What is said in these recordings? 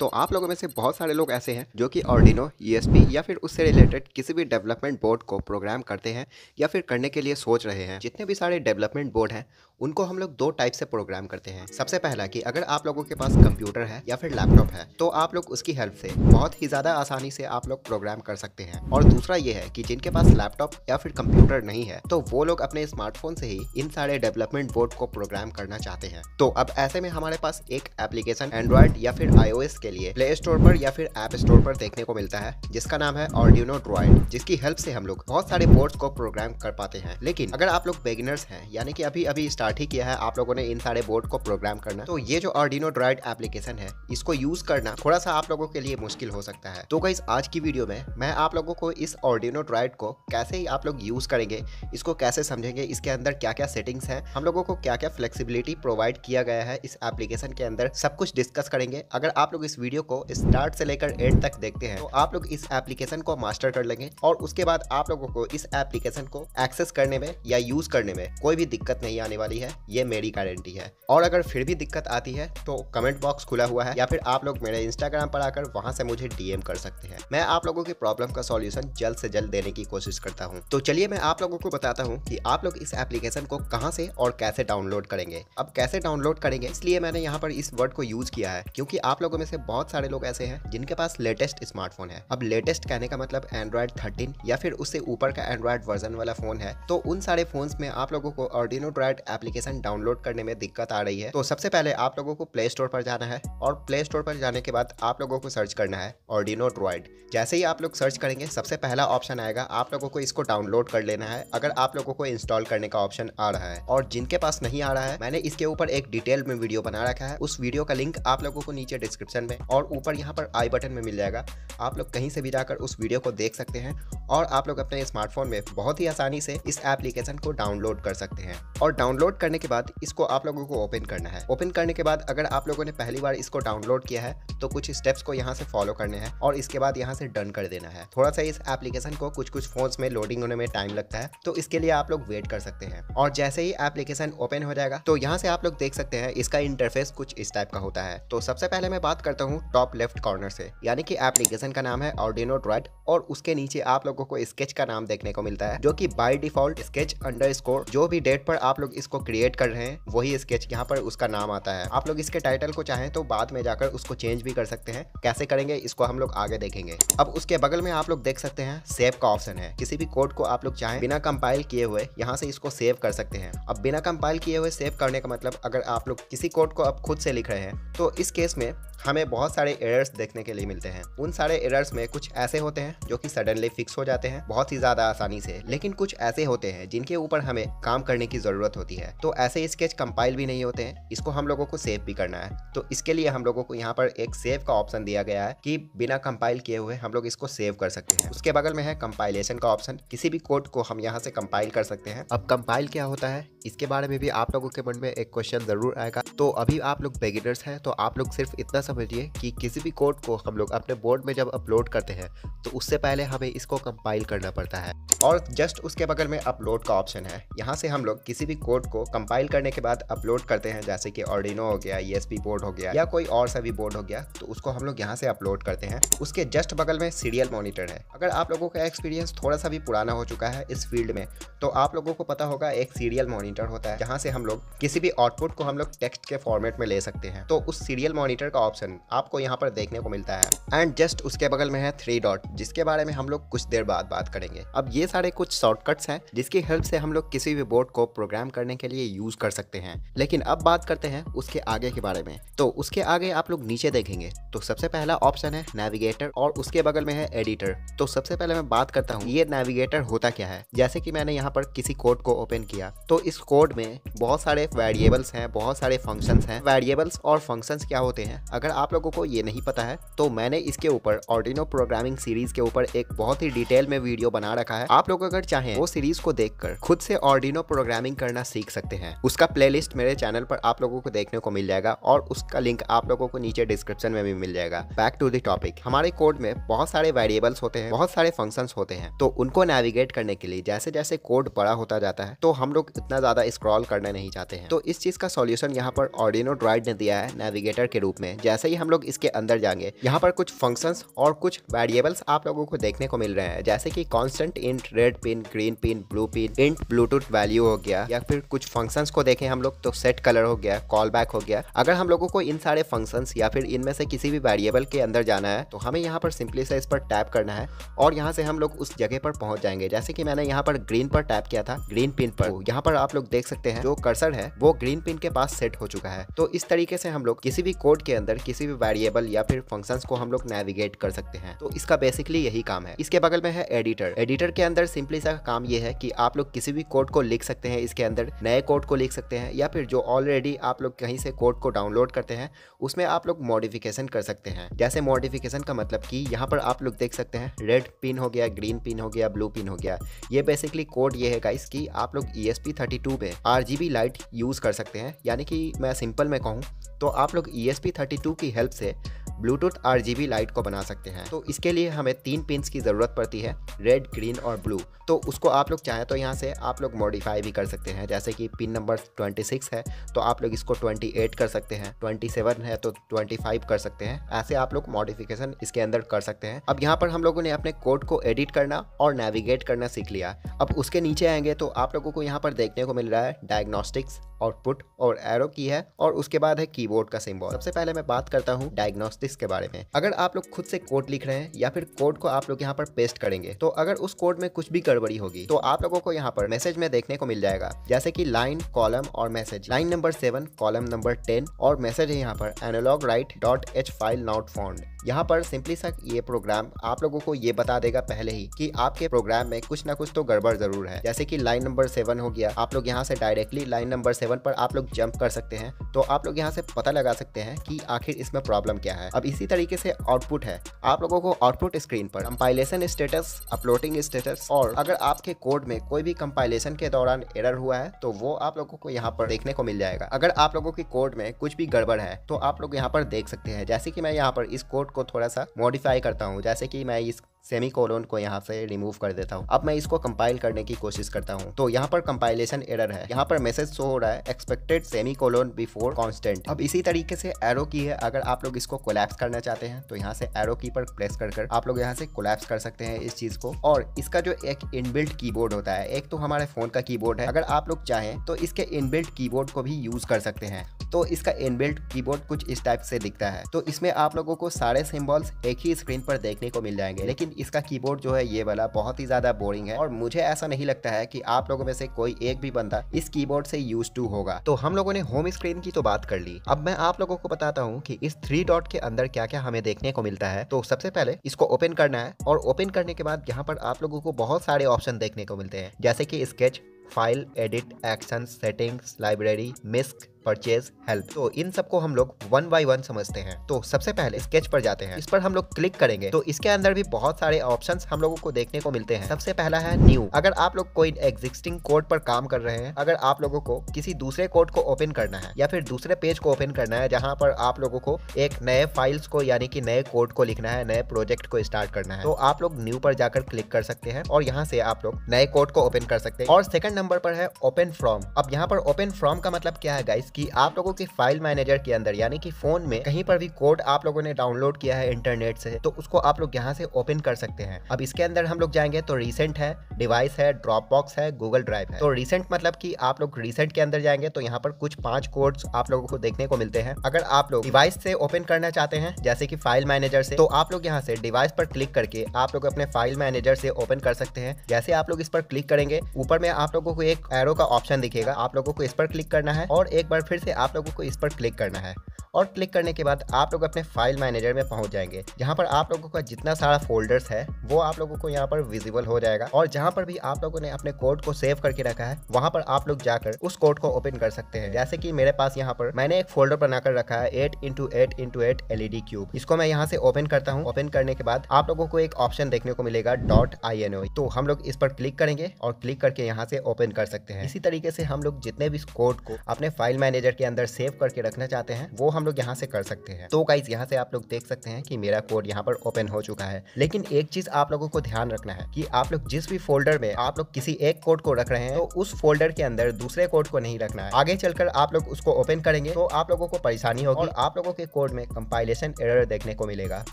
तो आप लोगों में से बहुत सारे लोग ऐसे हैं जो कि ऑर्डिनो यूएसबी या फिर उससे रिलेटेड किसी भी डेवलपमेंट बोर्ड को प्रोग्राम करते हैं या फिर करने के लिए सोच रहे हैं। जितने भी सारे डेवलपमेंट बोर्ड हैं, उनको हम लोग दो टाइप से प्रोग्राम करते हैं। सबसे पहला कि अगर आप लोगों के पास कंप्यूटर है या फिर लैपटॉप है तो आप लोग उसकी हेल्प से बहुत ही ज़्यादा आसानी से आप लोग प्रोग्राम कर सकते हैं। और दूसरा ये है कि जिनके पास लैपटॉप या फिर कंप्यूटर नहीं है तो वो लोग अपने स्मार्टफ़ोन से ही इन सारे डेवलपमेंट बोर्ड को प्रोग्राम करना चाहते हैं। तो अब ऐसे में हमारे पास एक एप्लीकेशन एंड्रॉइड या फिर आईओएस के लिए प्ले स्टोर पर या फिर ऐप स्टोर पर देखने को मिलता है, जिसका नाम है ऑर्डिनो ड्रॉइड जिसकी हेल्प से हम लोग बहुत सारे बोर्ड को प्रोग्राम कर पाते हैं। लेकिन अगर आप लोग बेगिनर्स हैं, यानी कि अभी अभी स्टार्ट ही किया है, आप लोगों ने इन सारे बोर्ड को प्रोग्राम करना तो ये जो ऑर्डिनो ड्रॉइड एप्लीकेशन है, इसको यूज़ करना थोड़ा सा आप लोगों के लिए मुश्किल हो सकता है। तो गाइस आज की वीडियो में मैं आप लोगों को इस ऑर्डिनो ड्रॉइड को कैसे आप लोग यूज़ करेंगे, इसको कैसे समझेंगे, इसके अंदर क्या क्या सेटिंग्स हैं, हम लोगों को क्या क्या फ्लेक्सिबिलिटी प्रोवाइड किया गया है, इस एप्लीकेशन के अंदर सब कुछ डिस्कस करेंगे। अगर आप लोग इस वीडियो को स्टार्ट से लेकर एंड तक देखते हैं। तो आप लोग इस एप्लीकेशन को मास्टर कर लेंगे और उसके बाद आप लोगों को इस एप्लीकेशन को एक्सेस करने में या यूज़ करने में कोई भी दिक्कत नहीं आने वाली है। ये मेरी गारंटी है। और अगर फिर भी दिक्कत आती है तो कमेंट बॉक्स खुला हुआ है या फिर आप लोग मेरे इंस्टाग्राम पर आकर वहाँ से मुझे डीएम कर सकते हैं। मैं आप लोगों की प्रॉब्लम का सॉल्यूशन जल्द से जल्द देने की कोशिश करता हूँ। तो चलिए मैं आप लोगों को बताता हूँ कि आप लोग इस एप्लीकेशन को कहाँ से और कैसे डाउनलोड करेंगे। अब कैसे डाउनलोड करेंगे, इसलिए मैंने यहाँ पर इस वर्ड को यूज़ किया है, क्योंकि आप लोगों में से बहुत सारे लोग ऐसे हैं जिनके पास लेटेस्ट स्मार्टफ़ोन है। अब लेटेस्ट कहने का मतलब एंड्रॉइड थर्टीन या फिर उससे ऊपर का एंड्रॉइड वर्जन वाला फ़ोन है तो उन सारे फ़ोन में आप लोगों को ऑर्डिनो ड्राइड एप्लीकेशन डाउनलोड करने में दिक्कत आ रही है। तो सबसे पहले आप लोगों को प्ले स्टोर पर जाना है और प्ले स्टोर पर जाने के बाद आप लोगों को सर्च करना है ऑर्डिनो ड्रॉइड जैसे ही आप लोग सर्च करेंगे, सबसे पहला ऑप्शन आएगा, आप लोगों को इसको डाउनलोड कर लेना है, अगर आप लोगों को इंस्टॉल करने का ऑप्शन आ रहा है। और जिनके पास नहीं आ रहा है, मैंने इसके ऊपर एक डिटेल में वीडियो बना रखा है, उस वीडियो का लिंक आप लोगों को नीचे डिस्क्रिप्शन में और ऊपर यहाँ पर आई बटन में मिल जाएगा। आप लोग कहीं से भी जाकर उस वीडियो को देख सकते हैं और आप लोग अपने स्मार्टफ़ोन में बहुत ही आसानी से इस एप्लीकेशन को डाउनलोड कर सकते हैं। और डाउनलोड करने के बाद इसको आप लोगों को ओपन करना है। ओपन करने के बाद अगर आप लोगों ने पहली बार इसको डाउनलोड किया है तो कुछ स्टेप्स को यहाँ से फॉलो करने हैं और इसके बाद यहाँ से डन कर देना है। थोड़ा सा इस एप्लीकेशन को कुछ कुछ फ़ोन में लोडिंग होने में टाइम लगता है तो इसके लिए आप लोग वेट कर सकते हैं। और जैसे ही एप्लीकेशन ओपन हो जाएगा तो यहाँ से आप लोग देख सकते हैं इसका इंटरफेस कुछ इस टाइप का होता है। तो सबसे पहले मैं बात करता हूँ टॉप लेफ़्ट कॉर्नर से। यानी कि एप्लीकेशन का नाम है ऑर्डिनो ड्रॉइड और उसके नीचे आप लोगों को स्केच का नाम देखने को मिलता है, जो कि by default sketch underscore जो भी डेट पर आप लोग इसको क्रिएट कर रहे हैं, वही स्केच यहाँ पर उसका नाम आता है। आप लोग इसके टाइटल को चाहें तो बाद में जाकर उसको चेंज भी कर सकते हैं। कैसे करेंगे, इसको हम लोग आगे देखेंगे। अब उसके बगल में आप लोग देख सकते हैं सेव का ऑप्शन है। किसी भी कोड को आप लोग चाहें, बिना कंपाइल किए हुए यहाँ से इसको सेव कर सकते हैं। अब बिना कंपाइल किए हुए सेव करने का मतलब अगर आप लोग किसी कोड को अब खुद से लिख रहे हैं तो इस केस में हमें बहुत सारे एरर्स देखने के लिए मिलते हैं। उन सारे एरर्स में कुछ ऐसे होते हैं जो कि सडनली फिक्स हो जाते हैं, बहुत ही ज़्यादा आसानी से। लेकिन कुछ ऐसे होते हैं जिनके ऊपर हमें काम करने की ज़रूरत होती है। तो ऐसे स्केच कंपाइल भी नहीं होते हैं, इसको हम लोगों को सेव भी करना है। तो इसके लिए हम लोगों को यहाँ पर एक सेव का ऑप्शन दिया गया है कि बिना कंपाइल किए हुए हम लोग इसको सेव कर सकते हैं। उसके बगल में है कंपाइलेशन का ऑप्शन किसी भी कोड को हम यहाँ से कंपाइल कर सकते हैं। अब कंपाइल क्या होता है? इसके बारे में भी आप लोगों के मन में एक क्वेश्चन ज़रूर आएगा। तो अभी आप लोग बेगिनर्स हैं तो आप लोग सिर्फ़ इतना समझिए कि किसी भी कोड को हम लोग अपने बोर्ड में जब अपलोड करते हैं तो उससे पहले हमें इसको कंपाइल करना पड़ता है। और जस्ट उसके बगल में अपलोड का ऑप्शन है। यहाँ से हम लोग किसी भी कोड को कंपाइल करने के बाद अपलोड करते हैं, जैसे कि ऑर्डिनो हो गया ईएसपी बोर्ड हो गया, या कोई और सा भी बोर्ड हो गया तो उसको हम लोग यहाँ से अपलोड करते हैं। उसके जस्ट बगल में सीरियल मॉनिटर है। अगर आप लोगों का एक्सपीरियंस थोड़ा सा भी पुराना हो चुका है इस फ़ील्ड में तो आप लोगों को पता होगा एक सीरियल मॉनिटर होता है, जहाँ से हम लोग किसी भी आउटपुट को हम लोग टेक्स्ट के फॉर्मेट में ले सकते हैं। तो उस सीरियल मॉनिटर का ऑप्शन आपको यहाँ पर देखने को मिलता है। एंड जस्ट उसके बगल में है थ्री डॉट जिसके बारे में हम लोग कुछ देर बाद बात करेंगे। अब ये सारे कुछ शॉर्टकट्स हैं, जिसकी हेल्प से हम लोग किसी भी बोर्ड को प्रोग्राम करने के लिए यूज़ कर सकते हैं। लेकिन अब बात करते हैं उसके आगे के बारे में। तो उसके आगे आप लोग नीचे देखेंगे। तो सबसे पहला ऑप्शन है नेविगेटर और उसके बगल में है एडिटर तो सबसे पहले मैं बात करता हूँ, ये नेविगेटर होता क्या है? जैसे कि मैंने यहाँ पर किसी कोड को ओपन किया तो इस कोड में बहुत सारे वेरिएबल्स हैं, बहुत सारे फ़ंक्शंस हैं। वेरिएबल्स और फ़ंक्शंस क्या होते हैं? अगर आप लोगों को ये नहीं पता है तो मैंने इसके ऊपर ऑर्डिनो प्रोग्रामिंग सीरीज़ के ऊपर एक बहुत ही डिटेल में वीडियो बना रखा है। आप लोग अगर चाहें, वो सीरीज़ को देखकर खुद से ऑर्डिनो प्रोग्रामिंग करना सीख सकते हैं। उसका प्लेलिस्ट मेरे चैनल पर आप लोगों को देखने को मिल जाएगा और उसका लिंक आप लोगों को नीचे डिस्क्रिप्शन में भी मिल जाएगा। बैक टू द टॉपिक हमारे कोड में बहुत सारे वेरिएबल्स होते हैं, बहुत सारे फ़ंक्शन होते हैं तो उनको नेविगेट करने के लिए जैसे जैसे कोड बड़ा होता जाता है तो हम लोग इतना ज़्यादा स्क्रॉल करना नहीं चाहते हैं। तो इस चीज़ का सॉल्यूशन यहाँ पर ऑर्डिनो ड्राइड ने दिया है नेविगेटर के रूप में। जैसे ही हम लोग इसके अंदर जाएँगे। यहाँ पर कुछ फ़ंक्शंस और कुछ वेरिएबल्स आप लोगों को देखने को मिल रहे हैं। जैसे कि constant int red pin green pin blue pin int Bluetooth value हो गया, या फिर कुछ फ़ंक्शंस को देखें हम लोग तो सेट कलर हो गया कॉल बैक हो गया। अगर हम लोगों को इन सारे फ़ंक्शंस या फिर इनमें से किसी भी वेरिएबल के अंदर जाना है तो हमें यहाँ पर सिंपली से इस पर टैप करना है और यहाँ से हम लोग उस जगह पर पहुँच जाएँगे। जैसे कि मैंने यहाँ पर ग्रीन पर टैप किया था ग्रीन पिन पर। तो यहाँ पर आप लोग देख सकते हैं, जो कर्सर है, वो ग्रीन पिन के पास सेट हो चुका है। तो इस तरीके से हम लोग किसी भी कोड के अंदर, किसी भी वेरिएबल या फिर फ़ंक्शन को हम लोग नेविगेट कर सकते हैं। तो इसका बेसिकली यही काम है। इसके बगल में है एडिटर एडिटर के अंदर सिंपली सा काम ये है कि आप लोग किसी भी कोड को लिख सकते हैं इसके अंदर, नए कोड को लिख सकते हैं या फिर जो ऑलरेडी आप लोग कहीं से कोड को डाउनलोड करते हैं, उसमें आप लोग मॉडिफिकेशन कर सकते हैं। जैसे मॉडिफिकेशन का मतलब कि यहाँ पर आप लोग देख सकते हैं रेड पिन हो गया ग्रीन पिन हो गया ब्लू पिन हो गया। ये बेसिकली कोड ये है गाइस कि आप लोग E S P B light use कर सकते हैं। यानी कि मैं सिंपल में कहूँ तो आप लोग E S P thirty two की हेल्प से ब्लूटूथ आरजीबी लाइट को बना सकते हैं। तो इसके लिए हमें तीन पिंस की ज़रूरत पड़ती है रेड ग्रीन और ब्लू तो उसको आप लोग चाहें तो यहाँ से आप लोग मॉडिफाई भी कर सकते हैं। जैसे कि पिन नंबर 26 है तो आप लोग इसको 28 कर सकते हैं। 27 है तो 25 कर सकते हैं। ऐसे आप लोग मॉडिफिकेशन इसके अंदर कर सकते हैं। अब यहाँ पर हम लोगों ने अपने कोड को एडिट करना और नेविगेट करना सीख लिया। अब उसके नीचे आएँगे तो आप लोगों को यहाँ पर देखने को मिल रहा है डायग्नोस्टिक्स आउटपुट और एरो की है और उसके बाद है कीबोर्ड का सिंबल सबसे पहले मैं बात करता हूँ डायग्नोस्टिक्स के बारे में. अगर आप लोग खुद से कोड लिख रहे हैं या फिर कोड को आप लोग यहाँ पर पेस्ट करेंगे तो अगर उस कोड में कुछ भी गड़बड़ी होगी तो आप लोगों को यहाँ पर मैसेज में देखने को मिल जाएगा. जैसे की लाइन कॉलम और message line number seven column number ten और मैसेज है यहाँ पर analog write dot H file not found यहाँ पर सिंपली सा ये प्रोग्राम आप लोगों को ये बता देगा पहले ही कि आपके प्रोग्राम में कुछ ना कुछ तो गड़बड़ ज़रूर है। जैसे कि लाइन नंबर सेवन हो गया। आप लोग यहाँ से डायरेक्टली लाइन नंबर सेवन पर आप लोग जंप कर सकते हैं। तो आप लोग यहाँ से पता लगा सकते हैं कि आखिर इसमें प्रॉब्लम क्या है। अब इसी तरीके से आउटपुट है। आप लोगों को आउटपुट स्क्रीन पर कंपाइलेशन स्टेटस अपलोडिंग स्टेटस और अगर आपके कोड में कोई भी कंपाइलेशन के दौरान एरर हुआ है तो वो आप लोगों को यहाँ पर देखने को मिल जाएगा। अगर आप लोगों की कोड में कुछ भी गड़बड़ है तो आप लोग यहाँ पर देख सकते हैं। जैसे कि मैं यहाँ पर इस कोड को थोड़ा सा मॉडिफाई करता हूँ। जैसे कि मैं इस सेमी कोलोन को यहाँ से रिमूव कर देता हूँ। अब मैं इसको कंपाइल करने की कोशिश करता हूँ। तो यहाँ पर कंपाइलेशन एरर है। यहाँ पर मैसेज शो हो रहा है expected semicolon before constant अब इसी तरीके से एरो की है। अगर आप लोग इसको कोलैप्स करना चाहते हैं तो यहाँ से एरो की पर प्रेस कर कर आप लोग यहाँ से कोलैप्स कर सकते हैं इस चीज़ को। और इसका जो एक इनबिल्ट कीबोर्ड होता है, एक तो हमारे फ़ोन का कीबोर्ड है। अगर आप लोग चाहें तो इसके इनबिल्ट कीबोर्ड को भी यूज़ कर सकते हैं। तो इसका इनबिल्ट कीबोर्ड कुछ इस टाइप से दिखता है। तो इसमें आप लोगों को सारे सिंबल्स एक ही स्क्रीन पर देखने को मिल जाएँगे। लेकिन इसका कीबोर्ड जो है, ये वाला बहुत ही ज़्यादा बोरिंग है। और मुझे ऐसा नहीं लगता है कि आप लोगों में से कोई एक भी बंदा इस कीबोर्ड से यूज़ टू होगा। तो हम लोगों ने होम स्क्रीन की तो बात कर ली। अब मैं आप लोगों को बताता हूँ कि इस थ्री डॉट के अंदर क्या क्या हमें देखने को मिलता है। तो सबसे पहले इसको ओपन करना है और ओपन करने के बाद यहाँ पर आप लोगों को बहुत सारे ऑप्शन देखने को मिलते हैं। जैसे कि sketch file edit action settings library misc purchase help तो इन सबको हम लोग वन बाई वन समझते हैं। तो सबसे पहले स्केच पर जाते हैं। इस पर हम लोग क्लिक करेंगे। तो इसके अंदर भी बहुत सारे ऑप्शन हम लोगों को देखने को मिलते हैं। सबसे पहला है न्यू अगर आप लोग कोई एग्जिस्टिंग कोड पर काम कर रहे हैं, अगर आप लोगों को किसी दूसरे कोड को ओपन करना है, या फिर दूसरे पेज को ओपन करना है, जहाँ पर आप लोगों को एक नए फाइल्स को, यानी कि नए कोड को लिखना है, नए प्रोजेक्ट को स्टार्ट करना है तो आप लोग न्यू पर जाकर क्लिक कर सकते हैं, और यहाँ से आप लोग नए कोड को ओपन कर सकते हैं। और सेकंड नंबर पर है ओपन फ्रॉम अब यहाँ पर ओपन फ्रॉम का मतलब क्या है गाइस कि आप लोगों के फ़ाइल मैनेजर के अंदर, यानी कि फ़ोन में कहीं पर भी कोड आप लोगों ने डाउनलोड किया है इंटरनेट से तो उसको आप लोग यहाँ से ओपन कर सकते हैं। अब इसके अंदर हम लोग जाएँगे तो रिसेंट है डिवाइस है ड्रॉप बॉक्स है गूगल ड्राइव है। तो रिसेंट मतलब की आप लोग रिसेंट के अंदर जाएँगे तो यहाँ पर कुछ पाँच कोड आप लोगों को देखने को मिलते हैं। अगर आप लोग डिवाइस से ओपन करना चाहते हैं, जैसे की फ़ाइल मैनेजर से तो आप लोग यहाँ से डिवाइस पर क्लिक करके आप लोग अपने फ़ाइल मैनेजर से ओपन कर सकते हैं। जैसे आप लोग इस पर क्लिक करेंगे, ऊपर में आप लोगों को एक एरो का ऑप्शन दिखेगा, आप लोगों को इस पर क्लिक करना है और एक बार फिर से आप लोगों को इस पर क्लिक करना है। और क्लिक करने के बाद आप लोग अपने फ़ाइल मैनेजर में पहुँच जाएँगे। जहाँ पर आप लोगों का जितना सारा फोल्डर्स है, वो आप लोगों को यहाँ पर विजिबल हो जाएगा। और जहाँ पर भी आप लोगों ने अपने कोड को सेव करके रखा है, वहाँ पर आप लोग जाकर उस कोड को ओपन कर सकते हैं। जैसे की मेरे पास यहाँ पर मैंने एक फोल्डर बनाकर रखा है eight into eight into eight LED cube इसको मैं यहाँ से ओपन करता हूँ। ओपन करने के बाद आप लोगों को एक ऑप्शन देखने को मिलेगा डॉट आई तो हम लोग इस पर क्लिक करेंगे और क्लिक करके यहाँ से ओपन कर सकते हैं। इसी तरीके से हम लोग जितने भी कोड को अपने फ़ाइल मैनेजर के अंदर सेव करके रखना चाहते हैं, वो हम हम लोग यहाँ से कर सकते हैं। तो गाइज़ यहाँ से आप लोग देख सकते हैं कि मेरा कोड यहाँ पर ओपन हो चुका है। लेकिन एक चीज़ आप लोगों को ध्यान रखना है कि आप लोग जिस भी फोल्डर में आप लोग किसी एक कोड को रख रहे हैं तो उस फोल्डर के अंदर दूसरे कोड को नहीं रखना है। आगे चलकर आप लोग उसको ओपन करेंगे तो आप लोगों को परेशानी होगी और आप लोगों के कोड में कंपाइलेशन एरर देखने को मिलेगा।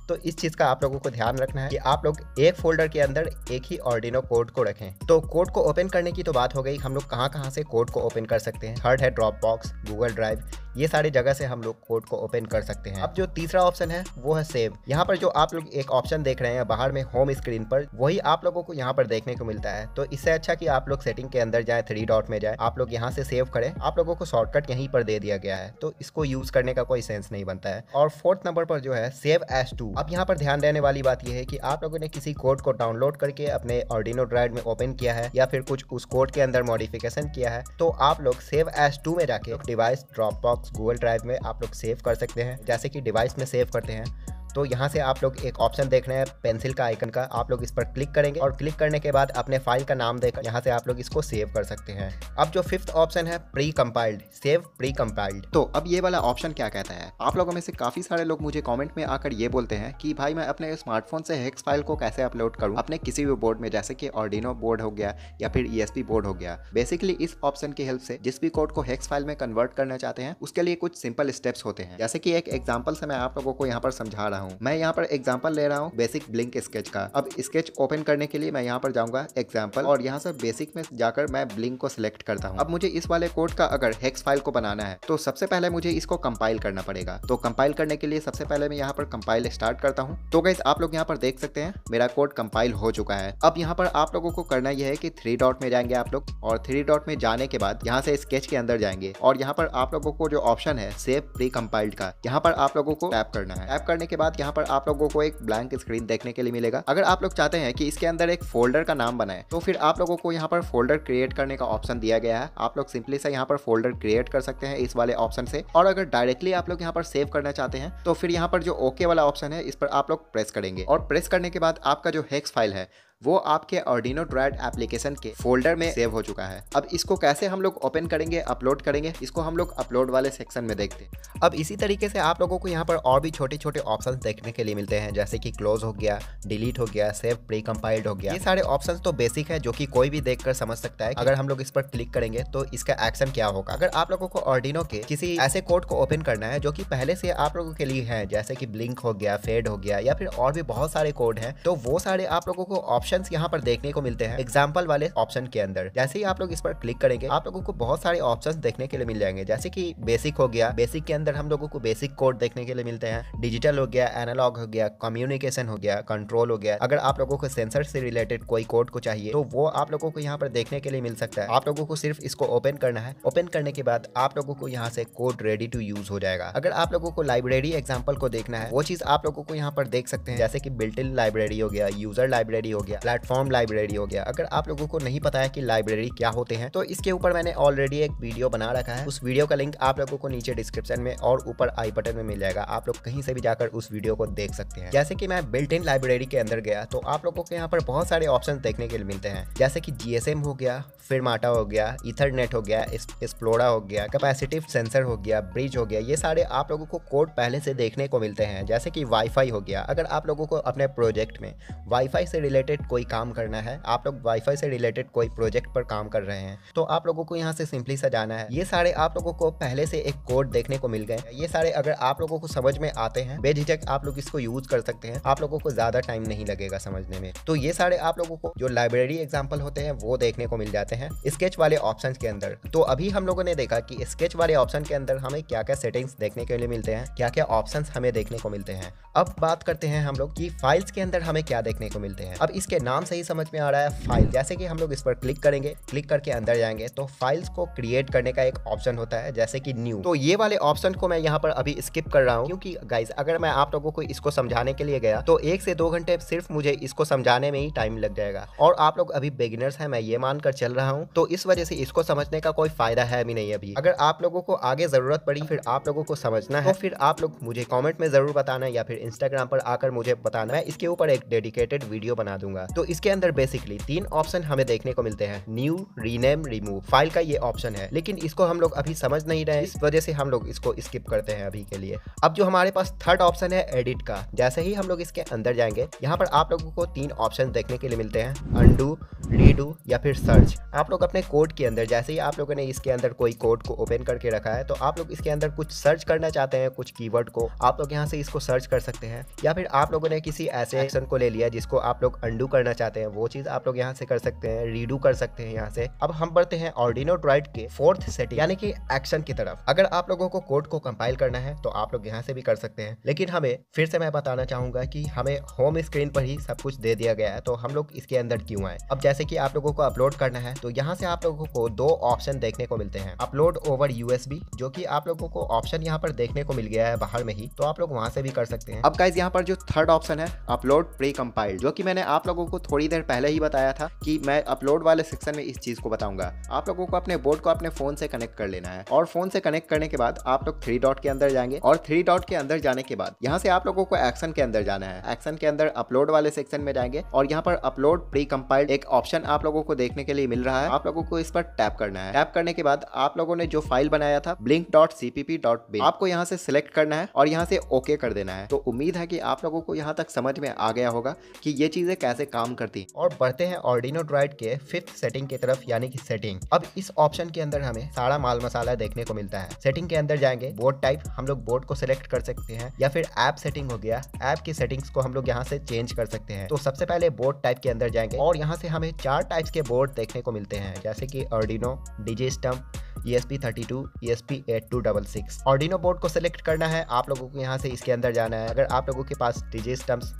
तो इस चीज़ का आप लोगों को ध्यान रखना है कि आप लोग एक फोल्डर के अंदर एक ही ऑर्डिनो कोड को रखें। तो कोड को ओपन करने की तो बात हो गई, हम लोग कहाँ कहाँ से कोड को ओपन कर सकते हैं? थर्ड है ड्रॉप बॉक्स गूगल ड्राइव ये सारी जगह से हम लोग कोड को ओपन कर सकते हैं। अब जो तीसरा ऑप्शन है, वो है सेव यहाँ पर जो आप लोग एक ऑप्शन देख रहे हैं, बाहर में होम स्क्रीन पर, वही आप लोगों को यहाँ पर देखने को मिलता है। तो इससे अच्छा कि आप लोग सेटिंग के अंदर जाए थ्री डॉट में जाए, आप लोग यहाँ से सेव करें। आप लोगों को शॉर्टकट यहीं पर दे दिया गया है। तो इसको यूज़ करने का कोई सेंस नहीं बनता है। और फोर्थ नंबर पर जो है सेव एस टू अब यहाँ पर ध्यान देने वाली बात यह है कि आप लोगों ने किसी कोड को डाउनलोड करके अपने ऑर्डिनो ड्राइव में ओपन किया है या फिर कुछ उस कोड के अंदर मॉडिफिकेशन किया है तो आप लोग सेव एस टू में जाके डिवाइस ड्रॉप गूगल ड्राइव में आप लोग सेव कर सकते हैं। जैसे कि डिवाइस में सेव करते हैं। तो यहाँ से आप लोग एक ऑप्शन देख रहे हैं पेंसिल का आइकन का। आप लोग इस पर क्लिक करेंगे और क्लिक करने के बाद अपने फ़ाइल का नाम देकर यहाँ से आप लोग इसको सेव कर सकते हैं। अब जो फिफ्थ ऑप्शन है pre compiled save pre compiled तो अब ये वाला ऑप्शन क्या कहता है? आप लोगों में से काफ़ी सारे लोग मुझे कॉमेंट में आकर ये बोलते हैं कि, भाई, मैं अपने स्मार्टफ़ोन से हेक्स फ़ाइल को कैसे अपलोड करूँ? अपने किसी भी बोर्ड में, जैसे कि ऑर्डिनो बोर्ड हो गया या फिर ESP बोर्ड हो गया। बेसिकली इस ऑप्शन की हेल्प से जिस भी कोड को हेक्स फ़ाइल में कन्वर्ट करना चाहते हैं, उसके लिए कुछ सिंपल स्टेप्स होते हैं। जैसे कि एक एग्ज़ाम्पल से मैं आप लोगों को यहाँ पर समझा रहा हूँ। मैं यहाँ पर एग्ज़ाम्पल ले रहा हूँ बेसिक ब्लिंक स्केच का। अब स्केच ओपन करने के लिए मैं यहाँ पर जाऊँगा एग्ज़ाम्पल और यहाँ से बेसिक में जाकर मैं ब्लिंक को सिलेक्ट करता हूँ। अब मुझे इस वाले कोड का अगर हेक्स फ़ाइल को बनाना है तो सबसे पहले मुझे इसको कंपाइल करना पड़ेगा। तो कंपाइल करने के लिए सबसे पहले मैं यहाँ पर कंपाइल स्टार्ट करता हूँ। तो गैस आप लोग यहाँ पर देख सकते हैं, मेरा कोड कंपाइल हो चुका है। अब यहाँ पर आप लोगों को करना यह है कि थ्री डॉट में जाएँगे आप लोग और थ्री डॉट में जाने के बाद यहाँ से स्केच के अंदर जाएँगे और यहाँ पर आप लोगों को जो ऑप्शन है सेव प्री कंपाइल्ड का, यहाँ पर आप लोगों को टैप करना है। टैप करने के बाद यहाँ पर आप लोगों को एक ब्लैंक स्क्रीन देखने के लिए मिलेगा। अगर आप लोग चाहते हैं कि इसके अंदर एक फोल्डर का नाम बनाए तो फिर आप लोगों को यहाँ पर फोल्डर क्रिएट करने का ऑप्शन दिया गया है। आप लोग सिंपली से यहाँ पर फोल्डर क्रिएट कर सकते हैं इस वाले ऑप्शन से। और अगर डायरेक्टली आप लोग यहाँ पर सेव करना चाहते हैं तो फिर यहाँ पर जो ओके वाला ऑप्शन है, इस पर आप लोग प्रेस करेंगे। और प्रेस करने के बाद आपका जो हेक्स फ़ाइल है वो आपके ऑर्डिनो ड्राइड एप्लीकेशन के फोल्डर में सेव हो चुका है। अब इसको कैसे हम लोग ओपन करेंगे अपलोड करेंगे, इसको हम लोग अपलोड वाले सेक्शन में देखते हैं। अब इसी तरीके से आप लोगों को यहाँ पर और भी छोटे छोटे ऑप्शन देखने के लिए मिलते हैं, जैसे कि क्लोज हो गया डिलीट हो गया सेव प्री कंपाइल्ड हो गया। ये सारे ऑप्शन तो बेसिक है, जो कि कोई भी देख समझ सकता है अगर हम लोग इस पर क्लिक करेंगे तो इसका एक्शन क्या होगा। अगर आप लोगों को ऑर्डिनो के किसी ऐसे कोड को ओपन करना है, जो कि पहले से आप लोगों के लिए है, जैसे कि ब्लिंक हो गया फेड हो गया, या फिर और भी बहुत सारे कोड है तो वो सारे आप लोगों को ऑप्शन यहाँ पर देखने को मिलते हैं एग्ज़ाम्पल वाले ऑप्शन के अंदर। जैसे ही आप लोग इस पर क्लिक करेंगे, आप लोगों को बहुत सारे ऑप्शन देखने के लिए मिल जाएँगे। जैसे की बेसिक हो गया। बेसिक के अंदर हम लोगों को बेसिक कोड देखने के लिए मिलते हैं। डिजिटल हो गया एनालॉग हो गया कम्युनिकेशन हो गया कंट्रोल हो गया। अगर आप लोगों को सेंसर से रिलेटेड कोई कोड को चाहिए तो वो आप लोगों को यहाँ पर देखने के लिए मिल सकता है। आप लोगों को सिर्फ़ इसको ओपन करना है। ओपन करने के बाद आप लोगों को यहाँ से कोड रेडी टू यूज़ हो जाएगा। अगर आप लोगों को लाइब्रेरी एग्ज़ाम्पल को देखना है, वो चीज़ आप लोगों को यहाँ पर देख सकते हैं। जैसे कि बिल्ट इन लाइब्रेरी हो गया यूज़र लाइब्रेरी हो गया। प्लेटफॉर्म लाइब्रेरी हो गया। अगर आप लोगों को नहीं पता है कि लाइब्रेरी क्या होते हैं तो इसके ऊपर मैंने ऑलरेडी एक वीडियो बना रखा है। उस वीडियो का लिंक आप लोगों को नीचे डिस्क्रिप्शन में और ऊपर आई बटन में मिल जाएगा। आप लोग कहीं से भी जाकर उस वीडियो को देख सकते हैं। जैसे कि मैं बिल्ट इन लाइब्रेरी के अंदर गया तो आप लोगों को यहाँ पर बहुत सारे ऑप्शन देखने के लिए मिलते हैं। जैसे कि जीएसएम हो गया, फिर माटा हो गया इथरनेट हो गया एक्सप्लोरा हो गया कैपेसिटिव सेंसर हो गया ब्रिज हो गया, ये सारे आप लोगों को कोड पहले से देखने को मिलते हैं। जैसे कि वाईफाई हो गया। अगर आप लोगों को अपने प्रोजेक्ट में वाईफाई से रिलेटेड कोई काम करना है, आप लोग वाईफाई से रिलेटेड कोई प्रोजेक्ट पर काम कर रहे हैं तो आप लोगों को यहाँ से सिंपली सा जाना है। ये सारे आप लोगों को पहले से एक कोड देखने को मिल गए। ये सारे अगर आप लोगों को समझ में आते हैं बेझिझक आप लोग इसको यूज़ कर सकते हैं। आप लोगों को ज़्यादा टाइम नहीं लगेगा समझने में। तो ये सारे आप लोगों को जो लाइब्रेरी एग्ज़ाम्पल होते हैं, वो देखने को मिल जाते हैं स्केच वाले ऑप्शन के अंदर। तो अभी हम लोगों ने देखा कि स्केच वाले ऑप्शन के अंदर हमें क्या क्या सेटिंग्स देखने के लिए मिलते हैं क्या क्या ऑप्शन हमें देखने को मिलते हैं। अब बात करते हैं हम लोग की फाइल्स के अंदर हमें क्या देखने को मिलते हैं। अब इसके नाम सही समझ में आ रहा है फ़ाइल जैसे कि हम लोग इस पर क्लिक करेंगे क्लिक करके अंदर जाएँगे तो फाइल्स को क्रिएट करने का एक ऑप्शन होता है, जैसे कि न्यू तो ये वाले ऑप्शन को मैं यहाँ पर अभी स्किप कर रहा हूँ, क्योंकि गाइज़ अगर मैं आप लोगों को इसको समझाने के लिए गया तो एक से दो घंटे सिर्फ़ मुझे इसको समझाने में ही टाइम लग जाएगा। और आप लोग अभी बिगिनर्स हैं, मैं ये मानकर चल रहा हूँ तो इस वजह से इसको समझने का कोई फ़ायदा है भी नहीं अभी। अगर आप लोगों को आगे ज़रूरत पड़ी, फिर आप लोगों को समझना है तो फिर आप लोग मुझे कॉमेंट में ज़रूर बताना, या फिर इंस्टाग्राम पर आकर मुझे बताना। है इसके ऊपर एक डेडिकेटेड वीडियो बना दूँगा। बताऊँगा तो इसके अंदर बेसिकली तीन ऑप्शन हमें देखने को मिलते हैं। न्यू रीनेम रिमूव फ़ाइल का ये ऑप्शन है। लेकिन इसको हम लोग अभी समझ नहीं रहे इस वजह से हम लोग इसको स्किप करते हैं अभी के लिए। अब जो हमारे पास थर्ड ऑप्शन है एडिट का। जैसे ही हम लोग इसके अंदर जाएँगे, यहाँ पर आप लोगों को तीन ऑप्शन देखने के लिए मिलते हैं। अंडू रीडू या फिर सर्च आप लोग अपने कोड के अंदर, जैसे ही आप लोगों ने इसके अंदर कोई कोड को ओपन करके रखा है तो आप लोग इसके अंदर कुछ सर्च करना चाहते हैं, कुछ कीवर्ड को। आप लोग यहाँ से इसको सर्च कर सकते हैं। या फिर आप लोगों ने किसी ऐसे एक्शन को ले लिया जिसको आप लोग अंडू करना चाहते हैं, वो चीज़ आप लोग यहाँ से कर सकते हैं रीडू कर सकते हैं यहाँ से। अब हम बढ़ते हैं ऑर्डिनो ड्राइड के फोर्थ सेटिंग यानी कि एक्शन की तरफ़। अगर आप लोगों को कोड को कंपाइल करना है तो आप लोग यहाँ से भी कर सकते हैं। लेकिन हमें फिर से मैं बताना चाहूँगा कि हमें होम स्क्रीन पर ही सब कुछ दे दिया गया है तो हम लोग इसके अंदर क्यों आए? अब जैसे कि आप लोगों को अपलोड करना है तो यहाँ से आप लोगों को दो ऑप्शन देखने को मिलते हैं। अपलोड ओवर यूएसबी जो कि आप लोगों को ऑप्शन यहाँ पर देखने को मिल गया है बाहर में ही तो आप लोग वहाँ से भी कर सकते हैं। अब गाइज़ यहाँ पर जो थर्ड ऑप्शन है अपलोड प्री कंपाइल्ड जो कि मैंने आप लोगों को थोड़ी देर पहले ही बताया था कि मैं अपलोड वाले सेक्शन में इस चीज़ को बताऊँगा। आप लोगों को अपने बोर्ड को अपने फ़ोन से कनेक्ट कर लेना है। और फ़ोन से कनेक्ट करने के बाद आप लोग थ्री डॉट के अंदर जाएँगे और थ्री डॉट के अंदर जाने के बाद यहाँ से आप लोगों को एक्शन के अंदर जाना है। एक्शन के अंदर अपलोड वाले सेक्शन में जाएँगे और यहाँ पर अपलोड प्री कंपाइल्ड एक ऑप्शन आप लोगों को देखने के लिए मिल रहा है। आप लोगों को इस पर टैप करना है। टैप करने के बाद आप लोगों ने जो फ़ाइल बनाया था blink dot CPP dot bin आपको यहाँ से सिलेक्ट करना है और यहाँ से ओके कर देना है। तो उम्मीद है कि आप लोगों को यहाँ तक समझ में आ गया होगा कि ये चीज़ें कैसे काम करती और बढ़ते हैं ऑर्डिनो ड्राइड के फिफ्थ सेटिंग की तरफ़, यानी कि सेटिंग अब इस ऑप्शन के अंदर हमें सारा माल मसाला देखने को मिलता है। सेटिंग के अंदर जाएँगे बोर्ड टाइप हम लोग बोर्ड को सिलेक्ट कर सकते हैं, या फिर ऐप सेटिंग हो गया। ऐप की सेटिंग्स को हम लोग यहाँ से चेंज कर सकते हैं। तो सबसे पहले बोर्ड टाइप के अंदर जाएँगे, और यहाँ से हमें चार टाइप्स के बोर्ड देखने को मिलते हैं, जैसे कि अर्डिनो डिजिस्टम ESP32, ESP8266 ऑर्डिनो बोर्ड को सिलेक्ट करना है आप लोगों को यहाँ से इसके अंदर जाना है। अगर आप लोगों के पास डिजिस्टम्स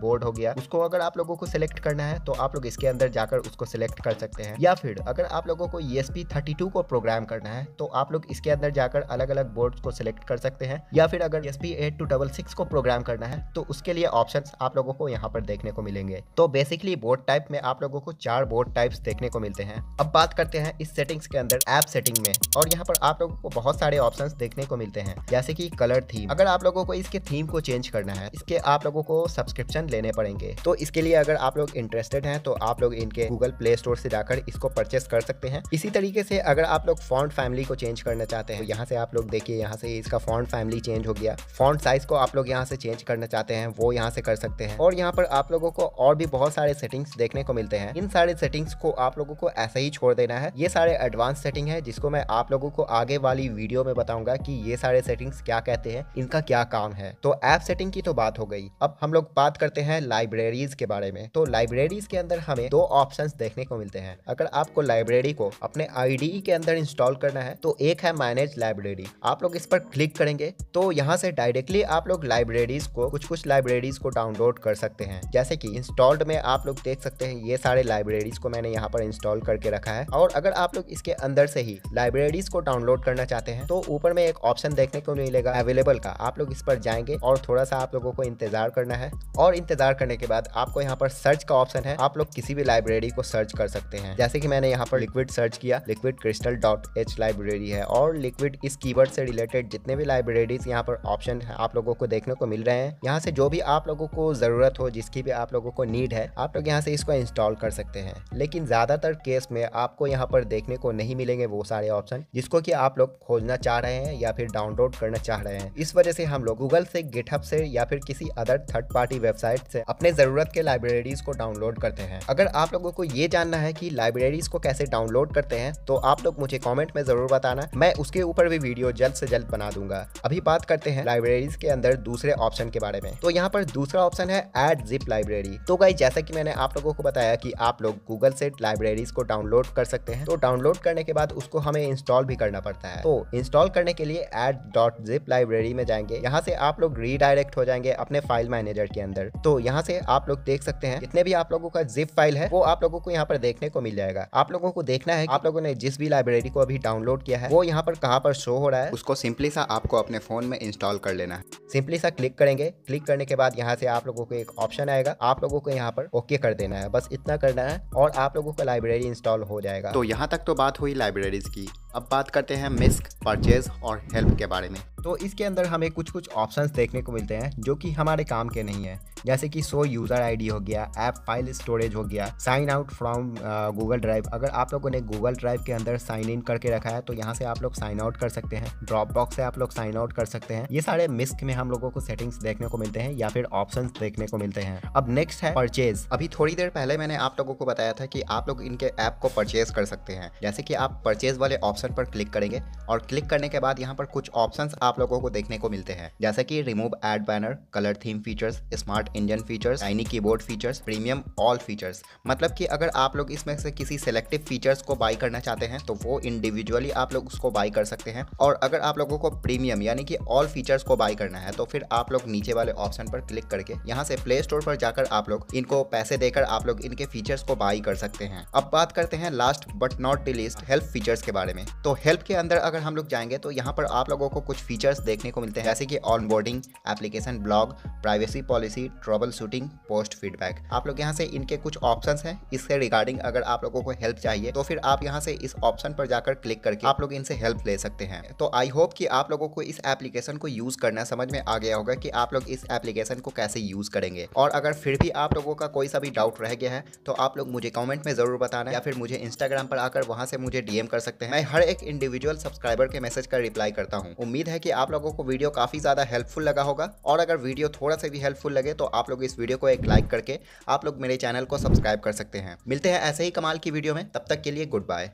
बोर्ड हो गया उसको अगर आप लोगों को सिलेक्ट करना है तो आप लोग इसके अंदर जाकर उसको सिलेक्ट कर सकते हैं। या फिर अगर आप लोगों को ESP32 को प्रोग्राम करना है तो आप लोग इसके अंदर जाकर अलग अलग बोर्ड को सिलेक्ट कर सकते हैं। या फिर अगर ESP8266 को प्रोग्राम करना है तो उसके लिए ऑप्शन आप लोगों को यहाँ पर देखने को मिलेंगे। तो बेसिकली बोर्ड टाइप में आप लोगों को चार बोर्ड टाइप्स देखने को मिलते हैं। अब बात करते हैं इस सेटिंग्स के अंदर ऐप सेटिंग में। और यहाँ पर आप लोगों को बहुत सारे ऑप्शन देखने को मिलते हैं, जैसे की कलर थीम अगर आप लोगों को इसके थीम को चेंज करना है, इसके आप लोगों को सब्सक्रिप्शन लेने पड़ेंगे। तो इसके लिए अगर आप लोग इंटरेस्टेड हैं तो आप लोग इनके गूगल प्ले स्टोर से जाकर इसको परचेस कर सकते हैं। इसी तरीके से अगर आप लोग फॉन्ट फैमिली को चेंज करना चाहते हैं, यहाँ से आप लोग देखिए, यहाँ से इसका फॉन्ट फैमिली चेंज हो गया। फॉन्ट साइज़ को आप लोग यहाँ से चेंज करना चाहते हैं, वो यहाँ से कर सकते हैं। और यहाँ पर आप लोगों को और भी बहुत सारे सेटिंग्स देखने को मिलते हैं। इन सारे सेटिंग्स को आप लोगों को ऐसे ही छोड़ देना है। ये सारे एडवांस सेटिंग है, जिसको मैं आप लोगों को आगे वाली वीडियो में बताऊँगा कि ये सारे सेटिंग्स क्या कहते हैं, इनका क्या काम है। तो ऐप सेटिंग की तो बात हो गई। अब हम लोग बात करते हैं लाइब्रेरीज के बारे में। तो लाइब्रेरीज के अंदर हमें दो ऑप्शन देखने को मिलते हैं। अगर आपको लाइब्रेरी को अपने आईडी के अंदर इंस्टॉल करना है तो एक है मैनेज लाइब्रेरी आप लोग इस पर क्लिक करेंगे तो यहाँ से डायरेक्टली आप लोग लाइब्रेरीज को कुछ कुछ लाइब्रेरीज को डाउनलोड कर सकते हैं। जैसे कि इंस्टॉल्ड में आप लोग देख सकते हैं, ये सारे लाइब्रेरीज को मैंने यहाँ पर इंस्टॉल करके रखा है। और अगर आप लोग इसके अंदर से ही लाइब्रेरीज को डाउनलोड करना चाहते हैं तो ऊपर में एक ऑप्शन देखने को मिलेगा अवेलेबल का। आप लोग इस पर जाएँगे और थोड़ा सा आप लोगों को इंतज़ार करना है और इंतज़ार करने के बाद आपको यहाँ पर सर्च का ऑप्शन है। आप लोग किसी भी लाइब्रेरी को सर्च कर सकते हैं। जैसे कि मैंने यहाँ पर लिक्विड सर्च किया liquid crystal dot h library है और लिक्विड इस कीवर्ड से रिलेटेड जितने भी लाइब्रेरीज यहाँ पर ऑप्शन है, आप लोगों को देखने को मिल रहे हैं। यहाँ से जो भी आप लोगों को ज़रूरत हो, जिसकी भी आप लोगों को नीड है, आप लोग यहाँ से इसको इंस्टॉल कर सकते हैं। लेकिन ज़्यादातर केस में आपको यहाँ पर देखने को नहीं मिलेंगे, वो सारे ऑप्शन जिसको कि आप लोग खोजना चाह रहे हैं या फिर डाउनलोड करना चाह रहे हैं। इस वजह से हम लोग गूगल से गिटहब से या फिर किसी अदर थर्ड पार्टी वेबसाइट से अपने ज़रूरत के लाइब्रेरीज को डाउनलोड करते हैं। अगर आप लोगों को ये जानना है कि लाइब्रेरीज को कैसे डाउनलोड करते हैं तो आप लोग मुझे कॉमेंट में ज़रूर बताना। मैं उसके ऊपर भी वीडियो जल्द से जल्द बना दूँगा। अभी बात करते हैं लाइब्रेरीज के अंदर दूसरे ऑप्शन के बारे में। तो यहाँ पर दूसरा ऑप्शन है एड जिप लाइब्रेरी तो गाई जैसा कि मैंने आप लोगों को बताया कि आप लोग गूगल से लाइब्रेरीज को डाउनलोड कर सकते हैं। तो डाउनलोड करने के बाद उसको हमें इंस्टॉल भी करना पड़ता है। तो इंस्टॉल करने के लिए एड डॉट जिप लाइब्रेरी में जाएँगे। यहाँ से आप लोग रीडायरेक्ट हो जाएँगे अपने फ़ाइल मैनेजर के अंदर। तो यहाँ से आप लोग देख सकते हैं जितने भी आप लोगों का जिप फ़ाइल है वो आप लोगों को यहाँ पर देखने को मिल जाएगा। आप लोगों को देखना है आप लोगों ने जिस भी लाइब्रेरी को अभी डाउनलोड किया है वो यहाँ पर कहाँ पर शो हो रहा है। उसको सिंपली सा आपको अपने फ़ोन में इंस्टॉल कर लेना है। सिंपली सा क्लिक करेंगे। क्लिक करने के बाद यहाँ से आप लोगों को एक ऑप्शन आएगा। आप लोगों को यहाँ पर ओके कर देना है। बस इतना करना है और आप लोगों का लाइब्रेरी इंस्टॉल हो जाएगा। तो यहाँ तक तो बात हुई लाइब्रेरीज की। lundi. अब बात करते हैं मिस्क, परचेज और हेल्प के बारे में। तो इसके अंदर हमें कुछ कुछ ऑप्शंस देखने को मिलते हैं, जो कि हमारे काम के नहीं है। जैसे कि सो यूज़र आईडी हो गया, ऐप फ़ाइल स्टोरेज हो गया, sign out from Google drive. अगर आप लोगों ने गूगल ड्राइव के अंदर साइन इन करके रखा है तो यहाँ से आप लोग साइन आउट कर सकते हैं। ड्रॉप बॉक्स से आप लोग साइन आउट कर सकते हैं। ये सारे मिस्क में हम लोगों को सेटिंग्स देखने को मिलते हैं, या फिर ऑप्शन देखने को मिलते हैं। अब नेक्स्ट है परचेज। अभी थोड़ी देर पहले मैंने आप लोगों को बताया था कि आप लोग इनके ऐप को परचेज कर सकते हैं। जैसे कि आप परचेज वाले ऑप्शन पर क्लिक करेंगे और क्लिक करने के बाद यहाँ पर कुछ ऑप्शन आप लोगों को देखने को मिलते हैं। जैसे कि remove ad banner colour theme features smart engine features tiny keyboard features premium all features मतलब कि अगर आप लोग इसमें से किसी सेलेक्टिव फीचर्स को बाई करना चाहते हैं तो वो इंडिविजुअली आप लोग उसको बाई कर सकते हैं। और अगर आप लोगों को प्रीमियम यानी कि ऑल फीचर्स को बाई करना है तो फिर आप लोग नीचे वाले ऑप्शन पर क्लिक करके यहाँ से प्ले स्टोर पर जाकर आप लोग इनको पैसे देकर आप लोग इनके फीचर्स को बाई कर सकते हैं। अब बात करते हैं last but not the least help features के बारे में। तो हेल्प के अंदर अगर हम लोग जाएँगे तो यहाँ पर आप लोगों को कुछ फीचर्स देखने को मिलते हैं, जैसे कि onboarding application blog privacy policy troubleshooting post feedback आप लोग यहाँ से इनके कुछ ऑप्शन हैं, इससे रिगार्डिंग अगर आप लोगों को हेल्प चाहिए तो फिर आप यहाँ से इस ऑप्शन पर जाकर क्लिक करके आप लोग इनसे हेल्प ले सकते हैं। तो आई होप कि आप लोगों को इस एप्लीकेशन को यूज़ करना समझ में आ गया होगा कि आप लोग इस एप्लीकेशन को कैसे यूज़ करेंगे। और अगर फिर भी आप लोगों का कोई सा भी डाउट रह गया है तो आप लोग मुझे कॉमेंट में ज़रूर बताना, या फिर मुझे इंस्टाग्राम पर आकर वहाँ से मुझे डीएम कर सकते हैं। मैं हर एक इंडिविजुअल सब्सक्राइबर के मैसेज का रिप्लाई करता हूँ। उम्मीद है कि आप लोगों को वीडियो काफ़ी ज़्यादा हेल्पफुल लगा होगा। और अगर वीडियो थोड़ा सा भी हेल्पफुल लगे तो आप लोग इस वीडियो को एक लाइक करके आप लोग मेरे चैनल को सब्सक्राइब कर सकते हैं। मिलते हैं ऐसे ही कमाल की वीडियो में। तब तक के लिए गुड बाय